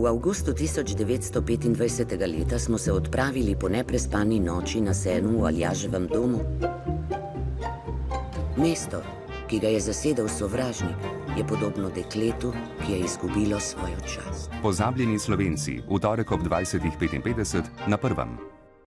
V avgustu 1925. leta smo se odpravili po neprespani noči na Senu v Aljaževem domu. Mesto, ki ga je zasedel sovražnik, je podobno dekletu, ki je izgubilo svojo čast. Pozabljeni slovenci, v torek ob 20.55 na prvem.